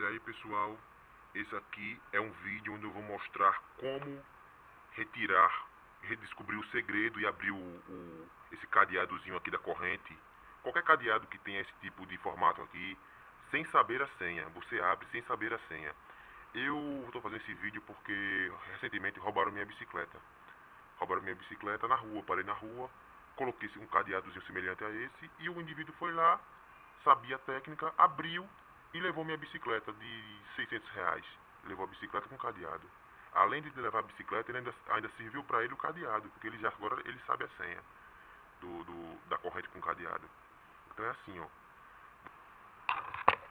Olha aí pessoal, esse aqui é um vídeo onde eu vou mostrar como retirar, redescobrir o segredo e abrir o, o, esse cadeadozinho aqui da corrente. Qualquer cadeado que tenha esse tipo de formato aqui, sem saber a senha, você abre sem saber a senha. Eu estou fazendo esse vídeo porque recentemente roubaram minha bicicleta. Roubaram minha bicicleta na rua, parei na rua, coloquei um cadeadozinho semelhante a esse e o indivíduo foi lá, sabia a técnica, abriu e levou minha bicicleta de 600 reais. Levou a bicicleta com cadeado. Além de levar a bicicleta, ele ainda, ainda serviu para ele o cadeado, porque ele já agora ele sabe a senha do, do, da corrente com cadeado. Então é assim, ó.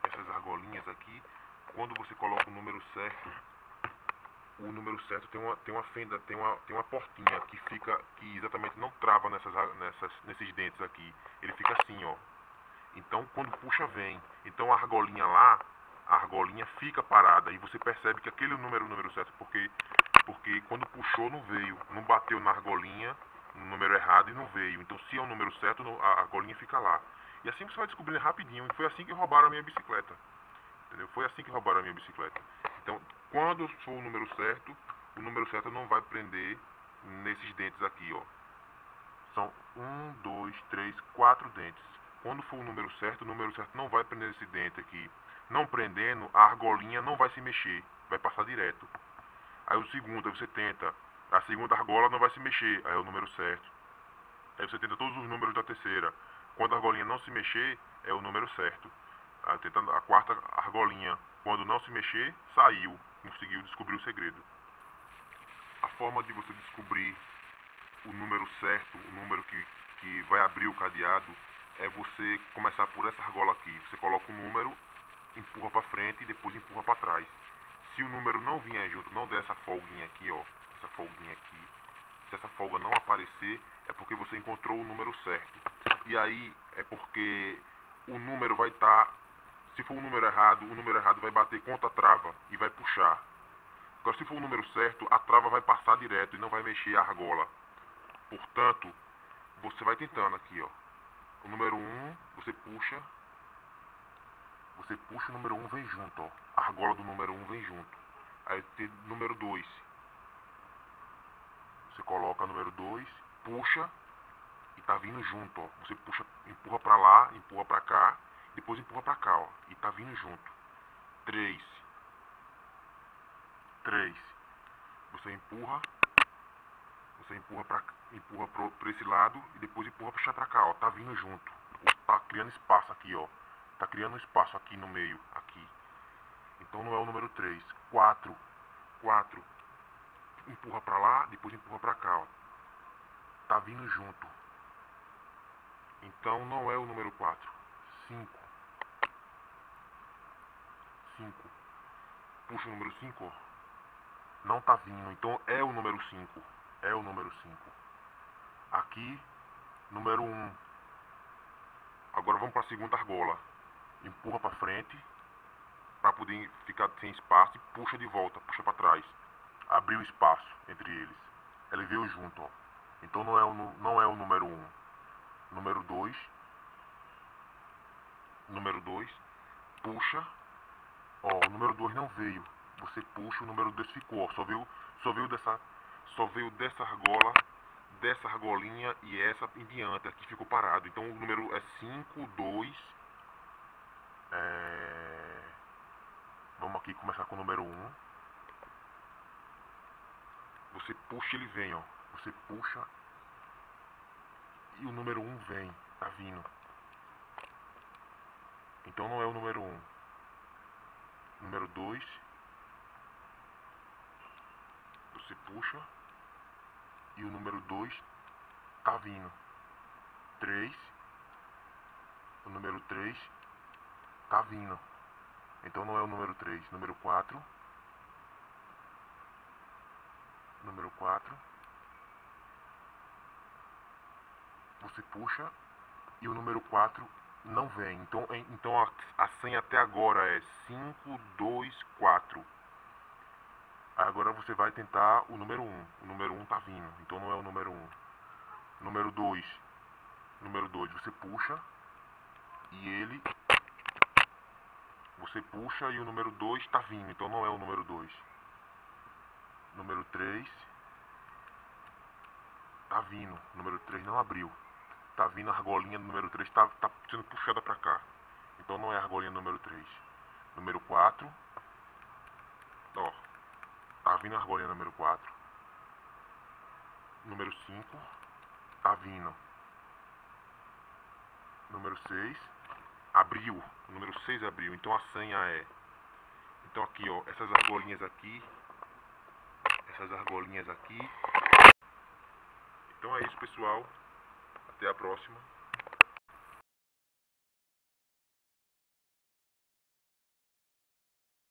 Essas argolinhas aqui, quando você coloca o número certo, o número certo tem uma, tem uma fenda, tem uma, tem uma portinha que fica, que exatamente não trava nessas, nessas, nesses dentes aqui. Ele fica assim, ó. Então, quando puxa, vem. Então, a argolinha lá, a argolinha fica parada e você percebe que aquele número é o número certo, porque, porque quando puxou, não veio. Não bateu na argolinha, no número errado e não veio. Então, se é o número certo, a argolinha fica lá. E assim você vai descobrindo rapidinho. E foi assim que roubaram a minha bicicleta. Entendeu? Foi assim que roubaram a minha bicicleta. Então, quando for o número certo, o número certo não vai prender nesses dentes aqui, ó. São um, dois, três, quatro dentes. Quando for o número certo, o número certo não vai prender esse dente aqui. Não prendendo, a argolinha não vai se mexer, vai passar direto. Aí o segundo, aí você tenta, a segunda argola não vai se mexer, aí é o número certo. Aí você tenta todos os números da terceira. Quando a argolinha não se mexer, é o número certo. Aí tenta a quarta argolinha. Quando não se mexer, saiu. Conseguiu descobrir o segredo. A forma de você descobrir o número certo, o número que, que vai abrir o cadeado, é você começar por essa argola aqui. Você coloca um número, empurra para frente e depois empurra para trás. Se o número não vier junto, não der essa folguinha aqui, ó, essa folguinha aqui, se essa folga não aparecer, é porque você encontrou o número certo. E aí é porque o número vai estar, tá, se for o número errado, o número errado vai bater contra a trava e vai puxar. Agora, se for o número certo, a trava vai passar direto e não vai mexer a argola. Portanto, você vai tentando aqui, ó. O número 1, um, você puxa. Você puxa o número 1 um, vem junto, ó. A argola do número 1 um vem junto. Aí tem número 2. Você coloca o número 2, puxa e tá vindo junto, ó. Você puxa, empurra pra lá, empurra pra cá, depois empurra pra cá, ó. E tá vindo junto. 3. 3. Você empurra você empurra para empurra pro, pro esse lado e depois empurra puxar para cá, ó. Tá vindo junto. Tá criando espaço aqui, ó. Tá criando espaço aqui no meio, aqui. Então não é o número 3. 4. 4. Empurra para lá, depois empurra para cá, ó. Tá vindo junto. Então não é o número 4. 5. 5. Puxa o número 5, ó. Não tá vindo, então é o número 5 é o número 5. Aqui, número 1. Um. Agora vamos para a segunda argola. Empurra para frente para poder ficar sem espaço e puxa de volta, puxa para trás. Abriu espaço entre eles. Ele veio junto, ó. Então não é o, não é o número 1. Um. Número 2. Número 2. Puxa. Ó, o número 2 não veio. Você puxa, o número 2 ficou, ó. Só veio, só veio dessa só veio dessa argola, dessa argolinha e essa em diante, aqui ficou parado. Então o número é 5, 2. É... Vamos aqui começar com o número 1. Um. Você puxa, ele vem, ó. Você puxa e o número 1 um vem, tá vindo. Então não é o número 1. Um. Número 2. Você puxa e o número 2 tá vindo. 3. O número 3 tá vindo. Então não é o número 3. Número 4. Número 4. Você puxa e o número 4 não vem. Então, então a, a senha até agora é 5, 2, 4. Agora você vai tentar o número 1. Um. O número 1 um tá vindo, então não é o número 1. Um. Número 2. Número 2, você puxa e ele Você puxa e o número 2 está vindo, então não é o número 2. Número 3 tá vindo, número 3 não abriu. Tá vindo a argolinha do número 3, tá, tá sendo puxada para cá. Então não é a argolinha número 3. Número 4, ó, tá vindo a argolinha número 4. Número 5, tá vindo. Número 6, abriu. O número 6 abriu. Então a senha é. Então aqui, ó, essas argolinhas aqui. Essas argolinhas aqui. Então é isso, pessoal. Até a próxima.